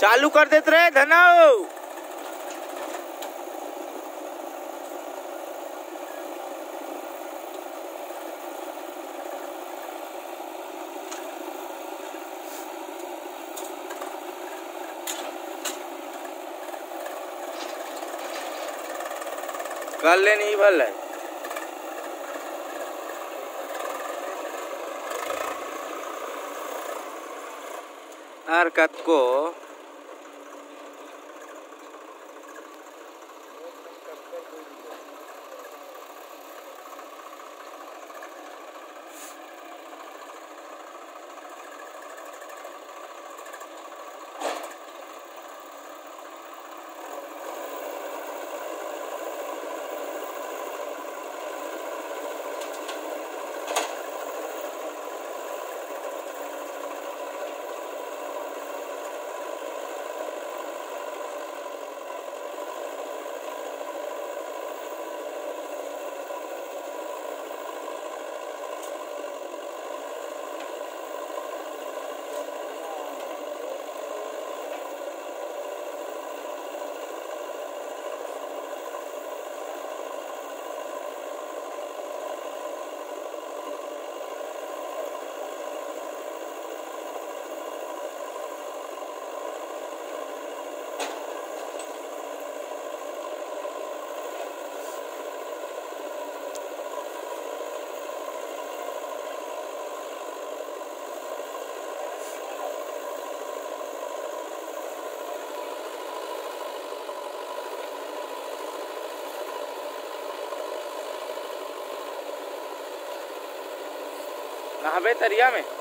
चालू कर देते रहे धनाओ कर ले नहीं भल है। हरकत को नहाबे तरिया में।